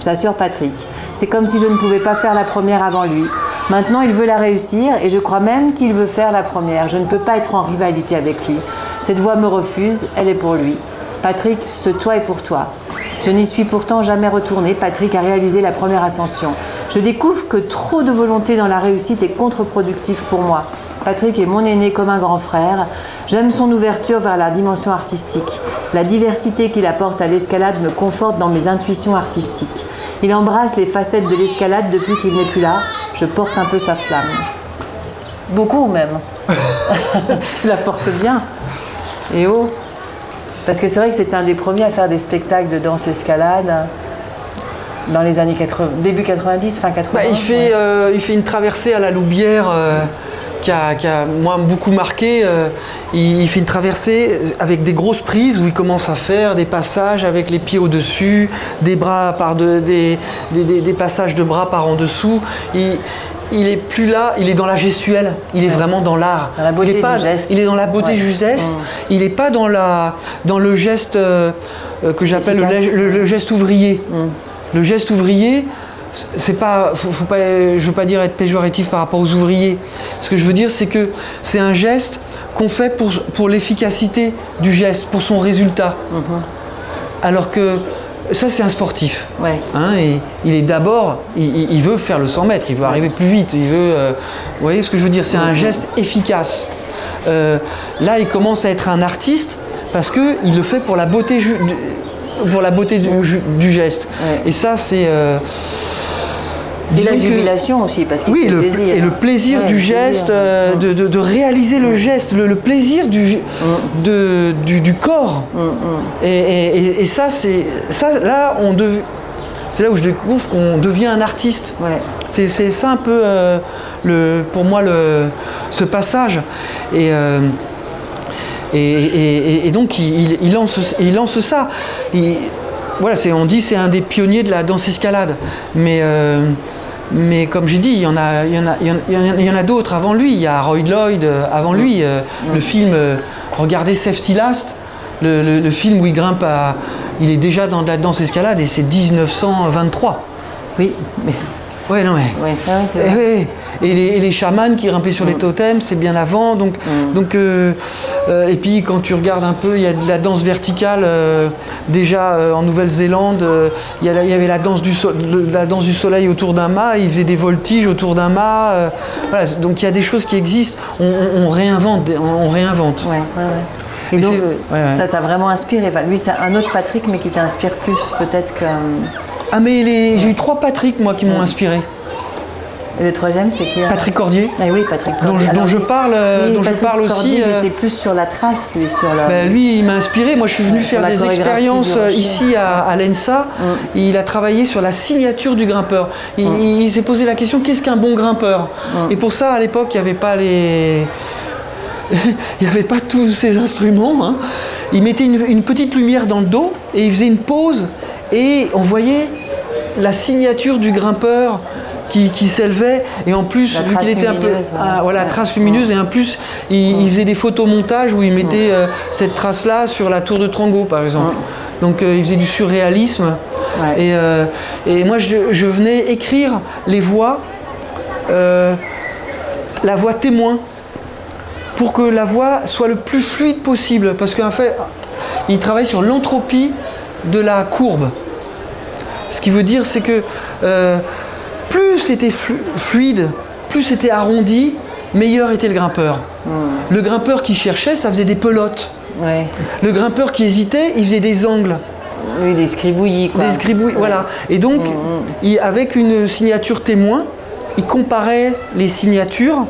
J'assure Patrick. C'est comme si je ne pouvais pas faire la première avant lui. Maintenant, il veut la réussir et je crois même qu'il veut faire la première. Je ne peux pas être en rivalité avec lui. Cette voie me refuse, elle est pour lui. Patrick, ce toit est pour toi. Je n'y suis pourtant jamais retourné. Patrick a réalisé la première ascension. Je découvre que trop de volonté dans la réussite est contre-productif pour moi. Patrick est mon aîné comme un grand frère. J'aime son ouverture vers la dimension artistique. La diversité qu'il apporte à l'escalade me conforte dans mes intuitions artistiques. Il embrasse les facettes de l'escalade depuis qu'il n'est plus là. Je porte un peu sa flamme. Beaucoup même. tu la portes bien. Et oh Parce que c'est vrai que c'était un des premiers à faire des spectacles de danse escalade dans les années 80, début 90, fin 80. Bah, il, fait, euh, il fait une traversée à la Loubière euh, qui, a, qui a, moi, beaucoup marqué. euh, il, il fait une traversée avec des grosses prises où il commence à faire des passages avec les pieds au-dessus, des bras par de, des, des, des- des passages de bras par en dessous. Il, il est plus là, il est dans la gestuelle, il est vraiment dans l'art. Dans la beauté il est pas, du geste. Il est dans la beauté Ouais. du geste, Mm. il n'est pas dans, la, dans le geste euh, que j'appelle le, Efficace. le- le geste ouvrier. Le geste ouvrier, c'est pas, faut, faut pas, je veux pas dire être péjoratif par rapport aux ouvriers. Ce que je veux dire, c'est que c'est un geste qu'on fait pour, pour l'efficacité du geste, pour son résultat. Alors que ça, c'est un sportif. Ouais. Hein, et il est d'abord, il, veut faire le 100 mètres, il veut arriver plus vite, il veut. euh, vous voyez ce que je veux dire C'est un geste efficace. Euh, là, il commence à être un artiste parce que il le fait pour la beauté, pour la beauté du, geste. Ouais. Et ça, c'est. euh, Et la que- jubilation aussi, parce qu'il oui, le, plaisir. et le plaisir Ouais, du le plaisir. geste, euh, de, de- de réaliser le geste, le, le plaisir du, ge- de- du, du corps. Et, et- et- et ça, c'est ça. Là, on dev- c'est là où je découvre qu'on devient un artiste. Ouais. C'est c'est ça un peu euh, le, pour moi le, ce passage. Et, euh, et, et- donc il, il- il lance, il lance ça. Il- voilà, c'est, on dit c'est un des pionniers de la danse escalade. Mais, euh, mais comme j'ai dit, il y en a, il y en a, il y en a- d'autres avant lui. Il y a Roy Lloyd euh, avant lui. euh, Le film, euh, regardez Safety Last, le, le- le film où il grimpe à. Il est déjà dans de la danse escalade et c'est 1923. Oui, mais. Ouais, non mais. Ouais, Eh oui. Et les, et les chamans qui grimpaient sur les totems, c'est bien avant. Donc, donc, euh, euh, et puis quand tu regardes un peu, il y a de la danse verticale euh, déjà en Nouvelle-Zélande. il y, avait la danse, du so- le- la danse du soleil autour d'un mât. Ils faisaient des voltiges autour d'un mât. voilà, donc il y a des choses qui existent. On, on- on réinvente, on, on réinvente. Ouais, ouais, ouais. Et donc, ça t'a vraiment inspiré. Enfin, lui, c'est un autre Patrick, mais qui t'inspire plus, peut-être que. Ah mais les- j'ai eu trois Patrick moi qui m'ont inspiré. Et le troisième, c'est qui Patrick Cordier. Ah oui, Patrick Dont Cordier. je- dont Alors, je lui- parle, euh, dont je Patrick parle aussi, Cordier, il euh, était plus sur la trace, lui, sur. Ben, lui, il m'a inspiré. Moi, je suis venu faire des expériences euh, ici à, à l'ENSA. Il a travaillé sur la signature du grimpeur. Il, il s'est posé la question qu'est-ce qu'un bon grimpeur Et pour ça, à l'époque, il n'y avait pas les. il n'y avait pas tous ces instruments. hein. Il mettait une, une petite lumière dans le dos et il faisait une pause et on voyait la signature du grimpeur qui, qui s'élevait et en plus vu qu'il était un peu ouais. ah, voilà Ouais. trace lumineuse et en plus il, il faisait des photomontages où il mettait euh, cette trace là sur la tour de Trango par exemple. Donc euh, il faisait du surréalisme. Et, euh, et moi je, je venais écrire les voix la voix témoin pour que la voix soit le plus fluide possible. Parce qu'en fait il travaille sur l'entropie de la courbe. Ce qui veut dire c'est que euh, plus c'était flu- fluide, plus c'était arrondi, meilleur était le grimpeur. Le grimpeur qui cherchait, ça faisait des pelotes. Ouais. Le grimpeur qui hésitait, il faisait des angles, Oui, des scribouillis, quoi. des scribouilles, voilà. Et donc, il- avec une signature témoin, il comparait les signatures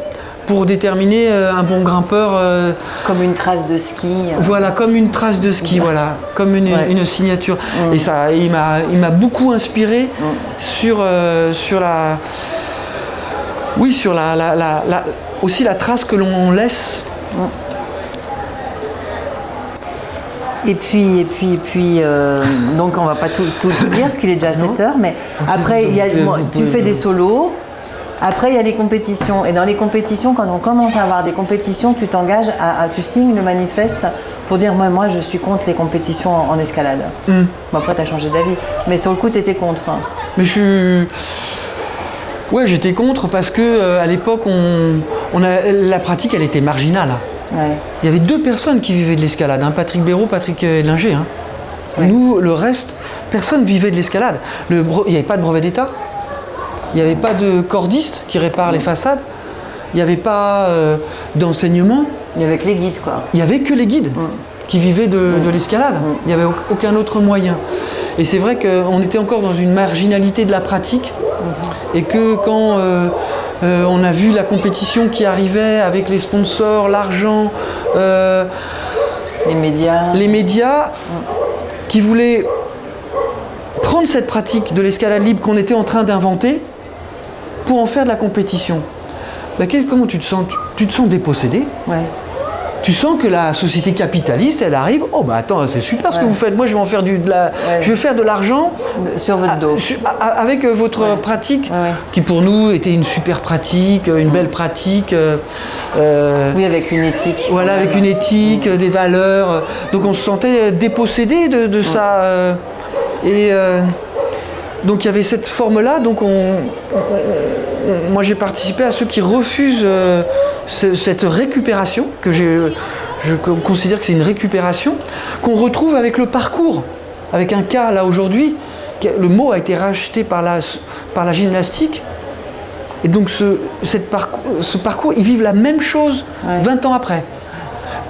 pour déterminer euh, un bon grimpeur. euh, Comme une trace de ski. euh. voilà, comme une trace de ski, voilà, comme une, Ouais. une signature. Et ça, il m'a, beaucoup inspiré sur, euh, sur la, oui, sur la, la- la- la- aussi la trace que l'on laisse. Et puis, et puis, et puis, donc on va pas tout, tout dire parce qu'il est déjà 7 heures, mais après, il y a, tu fais des solos. Après, il y a les compétitions. Et dans les compétitions, quand on commence à avoir des compétitions, tu t'engages à, à- tu signes le manifeste pour dire moi, moi, je suis contre les compétitions en, en escalade. Bon, après, tu as changé d'avis. Mais sur le coup, tu étais contre. hein. Mais je suis, ouais, j'étais contre parce que euh, à l'époque, on, on a, la pratique, elle était marginale. Ouais. Il y avait deux personnes qui vivaient de l'escalade, hein, Patrick Béraud, Patrick euh, Linger. hein. Ouais. Nous, le reste, personne vivait de l'escalade. Le Il n'y avait pas de brevet d'État, il n'y avait pas de cordiste qui répare les façades. il n'y avait pas euh, d'enseignement. Il n'y avait que les guides, quoi. Il n'y avait que les guides qui vivaient de, de l'escalade. Il n'y avait au- aucun autre moyen. Et c'est vrai qu'on était encore dans une marginalité de la pratique et que quand euh, euh, on a vu la compétition qui arrivait avec les sponsors, l'argent, Les médias. les médias qui voulaient prendre cette pratique de l'escalade libre qu'on était en train d'inventer pour en faire de la compétition. Quel- comment tu te sens? Tu, te sens dépossédé? Ouais. tu sens que la société capitaliste, elle arrive. Oh bah attends, c'est super ce que vous faites. Moi, je vais en faire du, de la, Ouais. je vais faire de l'argent Sur votre dos. avec euh, votre pratique, qui pour nous était une super pratique, une belle pratique. euh, euh, Oui, avec une éthique. voilà, avec une éthique, des valeurs. Donc on se sentait dépossédé de, de ça. euh, et euh, donc il y avait cette forme-là. Donc on, on- on- moi j'ai participé à ceux qui refusent euh, ce- cette récupération, que je co- considère que c'est une récupération, qu'on retrouve avec le parcours. Avec un cas là aujourd'hui, le mot a été racheté par la, par la gymnastique. Et donc ce, cette parcours, ce parcours, ils vivent la même chose Ouais. 20 ans après.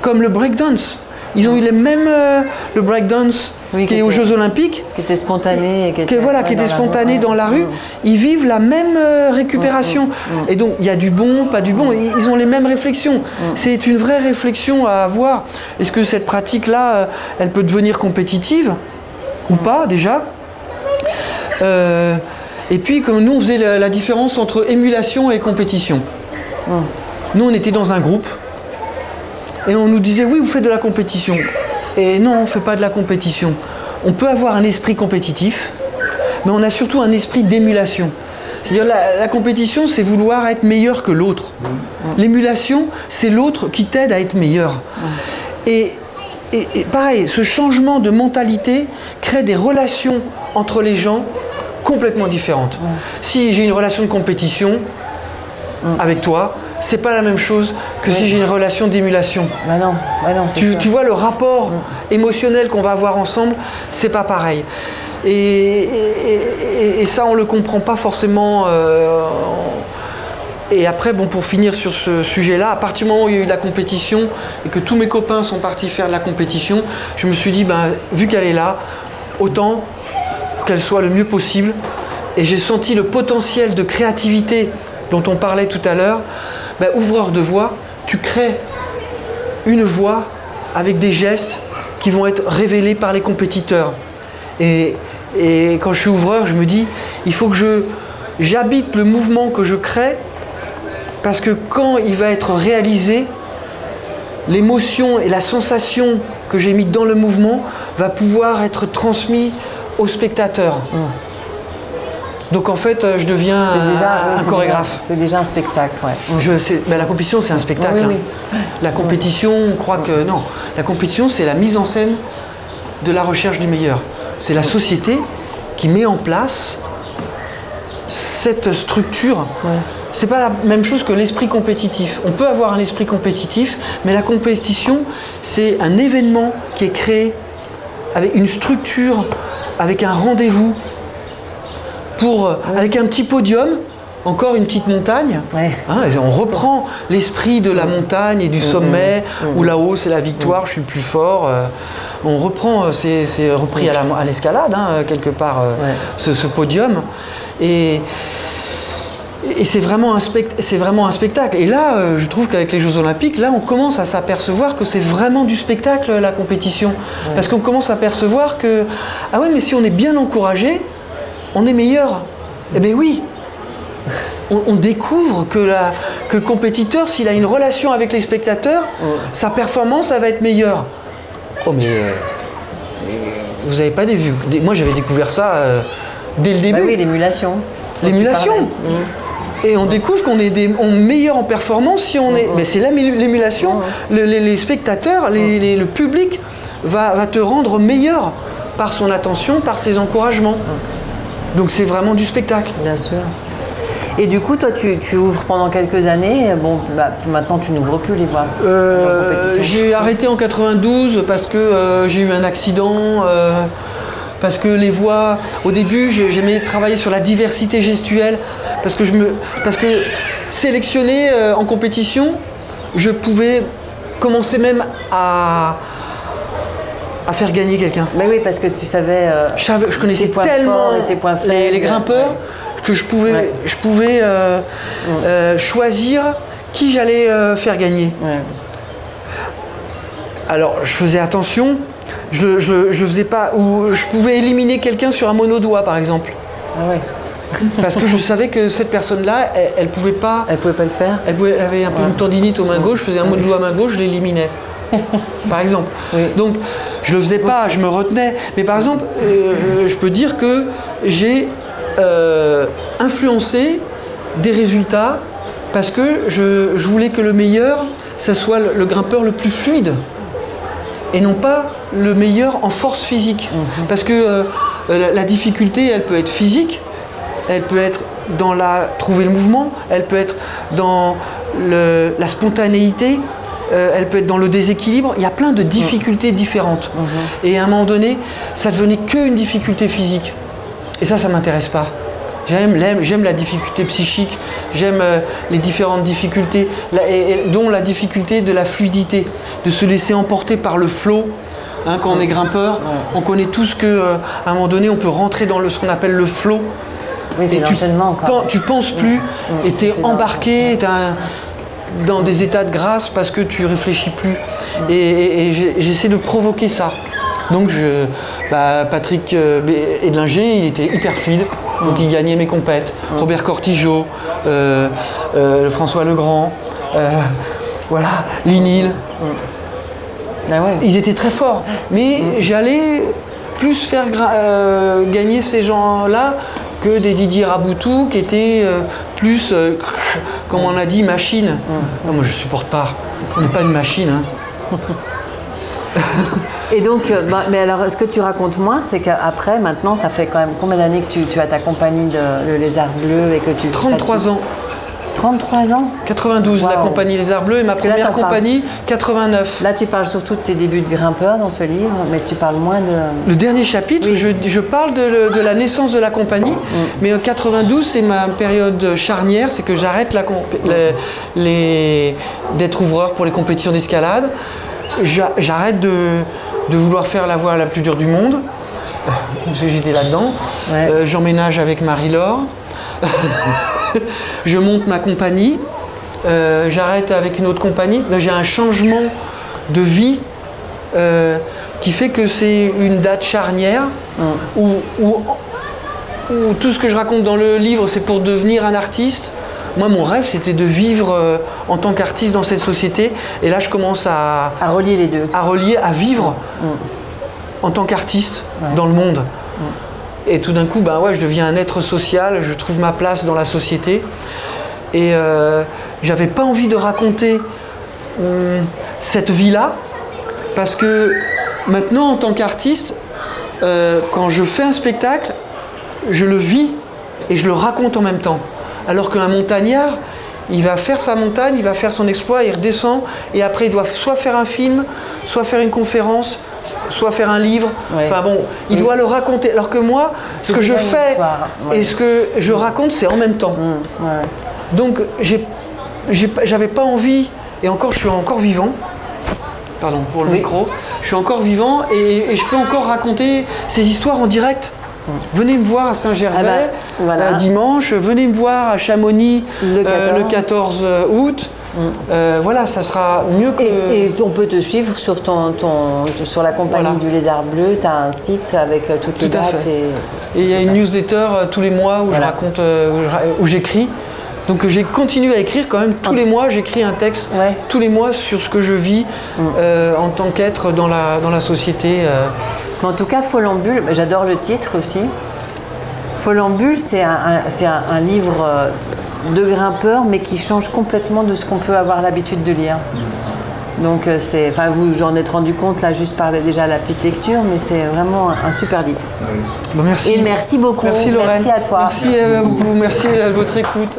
Comme le breakdance. Ils ont eu les mêmes... euh, le breakdance Oui, qui qui est aux Jeux Olympiques, Qui était spontané. et Qui qui, était, voilà, qui était dans la spontané rue. dans la rue, ils vivent la même euh, récupération. Et donc, il y a du bon, pas du bon, ils ils ont les mêmes réflexions. C'est une vraie réflexion à avoir. Est-ce que cette pratique-là, euh, elle peut devenir compétitive ou pas, déjà? Euh, Et puis, comme nous, on faisait la, la différence entre émulation et compétition. Nous, on était dans un groupe et on nous disait oui, vous faites de la compétition. Et non, on ne fait pas de la compétition. On peut avoir un esprit compétitif, mais on a surtout un esprit d'émulation. C'est-à-dire la, la compétition, c'est vouloir être meilleur que l'autre. L'émulation, c'est l'autre qui t'aide à être meilleur. Et, pareil, ce changement de mentalité crée des relations entre les gens complètement différentes. Si j'ai une relation de compétition avec toi, c'est pas la même chose que si j'ai une relation d'émulation. Bah non, bah non, Tu, tu vois, le rapport émotionnel qu'on va avoir ensemble, c'est pas pareil. Et, et- et- et ça, on le comprend pas forcément. euh, et après, bon, pour finir sur ce sujet-là, à partir du moment où il y a eu de la compétition et que tous mes copains sont partis faire de la compétition, je me suis dit, ben, vu qu'elle est là, autant qu'elle soit le mieux possible. Et j'ai senti le potentiel de créativité dont on parlait tout à l'heure. Ben, ouvreur de voix, tu crées une voix avec des gestes qui vont être révélés par les compétiteurs. Et, et quand je suis ouvreur, je me dis, il faut que je, j'habite le mouvement que je crée, parce que quand il va être réalisé, l'émotion et la sensation que j'ai mis dans le mouvement va pouvoir être transmis au spectateur. Donc en fait, euh, je deviens déjà, un, chorégraphe. C'est déjà un spectacle, ouais. Je sais, ben, la compétition, c'est un spectacle. Oui, hein. oui. La compétition, on croit que non. La compétition, c'est la mise en scène de la recherche du meilleur. C'est la société qui met en place cette structure. C'est pas la même chose que l'esprit compétitif. On peut avoir un esprit compétitif, mais la compétition, c'est un événement qui est créé avec une structure, avec un rendez-vous, pour, euh, avec un petit podium, encore une petite montagne. Ouais. Hein, on reprend l'esprit de la montagne et du sommet, où là-haut c'est la victoire, je suis plus fort. euh, on reprend, euh, c'est repris à la- à l'escalade, hein, quelque part, Ouais. ce, ce podium. Et, et c'est vraiment, un vraiment spectacle. Et là, je trouve qu'avec les Jeux Olympiques, là, on commence à s'apercevoir que c'est vraiment du spectacle, la compétition. Parce qu'on commence à percevoir que, ah ouais, mais si on est bien encouragé, on est meilleur. Eh bien oui, on, on découvre que, la- que le compétiteur, s'il a une relation avec les spectateurs, sa performance, elle va être meilleure. Oh mais, euh, mais vous n'avez pas des vues? des- Moi j'avais découvert ça euh, dès le début. Bah oui, l'émulation. L'émulation. Mmh. Et on découvre qu'on est des, on meilleur en performance si on est. Mais c'est l'ému- l'émulation. Le- les, les spectateurs, les- les- le public va, va te rendre meilleur par son attention, par ses encouragements. Donc c'est vraiment du spectacle. Bien sûr. Et du coup, toi, tu, tu ouvres pendant quelques années. Bon, bah, maintenant, tu n'ouvres plus les voies. Euh, j'ai arrêté en 92 parce que euh, j'ai eu un accident. euh, parce que les voix, au début, j'ai- j'aimais travailler sur la diversité gestuelle, parce que je me, parce que sélectionné en compétition, je pouvais commencer même à, à faire gagner quelqu'un. Mais oui, parce que tu savais. euh, Je, savais- je connaissais points tellement forts et ses points les, faibles. les grimpeurs que je pouvais, Ouais. je pouvais euh, euh, choisir qui j'allais faire gagner. Alors, je faisais attention. Je, je, je faisais pas. Ou je pouvais éliminer quelqu'un sur un monodoigt, par exemple. Ah ouais. Parce que je savais que cette personne-là, elle, elle pouvait pas. Elle pouvait pas le faire. Elle, pouvait- elle avait un peu une tendinite aux mains gauche, je faisais un monodoigt à main gauche, je l'éliminais. par exemple. Oui. Donc, je le faisais pas, je me retenais. Mais par exemple, euh, je peux dire que j'ai euh, influencé des résultats parce que je, je voulais que le meilleur, ça soit le, le grimpeur le plus fluide et non pas le meilleur en force physique. Parce que euh, la, la difficulté, elle peut être physique, elle peut être dans la trouver le mouvement, elle peut être dans le- la spontanéité, euh, elle peut être dans le déséquilibre. Il y a plein de difficultés différentes. Et à un moment donné, ça devenait qu'une difficulté physique. Et ça, ça m'intéresse pas. J'aime, la difficulté psychique, j'aime euh, les différentes difficultés, la- et- et dont la difficulté de la fluidité, de se laisser emporter par le flot. Hein, quand on est grimpeur, on connaît tous que euh, à un moment donné, on peut rentrer dans le, ce qu'on appelle le flot. Oui, c'est tu, l'enchaînement, pen- tu penses plus et tu es embarqué dans des états de grâce parce que tu réfléchis plus. Et, et- et j'ai- j'essaie de provoquer ça. Donc je, bah, Patrick euh, Edlinger, il était hyper fluide, donc il gagnait mes compètes. Robert Cortijo, euh, euh, François Legrand, euh, voilà, Linil, Ah ouais. ils étaient très forts. Mais j'allais plus faire euh, gagner ces gens-là que des Didier Raboutou qui étaient euh, plus, euh, comme on a dit, machine. Non, moi je supporte pas. On n'est pas une machine. hein. Et donc, euh, bah, mais alors, ce que tu racontes moins, c'est qu'après, maintenant, ça fait quand même combien d'années que tu, tu as ta compagnie de le Lézard Bleu et que tu. 33 ans. 33 ans 92, la compagnie Les Arts Bleus et ma Parce que là, première parles. compagnie, 89. Là, tu parles surtout de tes débuts de grimpeur dans ce livre, mais tu parles moins de. Le dernier chapitre, Oui. je, je parle de, le- de la naissance de la compagnie, mais en 92, c'est ma période charnière, c'est que j'arrête la comp- les- les- d'être ouvreur pour les compétitions d'escalade. J'a- J'arrête de, de vouloir faire la voie la plus dure du monde, parce que j'étais là-dedans. Ouais. Euh, J'emménage avec Marie-Laure. je monte ma compagnie. Euh, J'arrête avec une autre compagnie. J'ai un changement de vie euh, qui fait que c'est une date charnière où, où- où tout ce que je raconte dans le livre, c'est pour devenir un artiste. Moi, mon rêve, c'était de vivre euh, en tant qu'artiste dans cette société. Et là, je commence à, à relier les deux. à relier, à vivre en tant qu'artiste dans le monde. Et tout d'un coup, bah je deviens un être social, je trouve ma place dans la société. Et euh, j'avais pas envie de raconter hum, cette vie-là, parce que maintenant, en tant qu'artiste, euh, quand je fais un spectacle, je le vis et je le raconte en même temps. Alors qu'un montagnard, il va faire sa montagne, il va faire son exploit, il redescend, et après il doit soit faire un film, soit faire une conférence, soit faire un livre. Ouais. Enfin bon, il Oui. doit le raconter. Alors que moi, ce que je fais ouais. et ce que je raconte, c'est en même temps. Ouais. Donc j'avais pas envie, et encore je suis encore vivant, pardon pour le Oui. micro, je suis encore vivant et, et je peux encore raconter ces histoires en direct. Venez me voir à Saint-Gervais Ah bah, voilà. euh, dimanche, venez me voir à Chamonix Le euh, 14. 14 août. Euh, voilà, ça sera mieux que... Et, et on peut te suivre sur, ton, ton, sur la compagnie Voilà. du Lézard Bleu. Tu as un site avec euh, toutes les Tout à dates. fait. Et... Il y a une newsletter euh, tous les mois où je Voilà. raconte, où je ra- où j'écris. Donc j'ai continué à écrire quand même tous les mois. J'écris un texte Ouais. Mm. tous les mois sur ce que je vis euh, en tant qu'être dans la, dans la société. euh. Mais en tout cas, Folambule, j'adore le titre aussi. Folambule, c'est un, un- c'est un, un livre de grimpeur, mais qui change complètement de ce qu'on peut avoir l'habitude de lire. Donc, euh, c'est, enfin, vous en êtes rendu compte là, juste par déjà la petite lecture, mais c'est vraiment un, un super livre. Bon, merci. Et merci beaucoup. Merci Lorraine. Merci à toi. Merci à vous. Merci à votre écoute.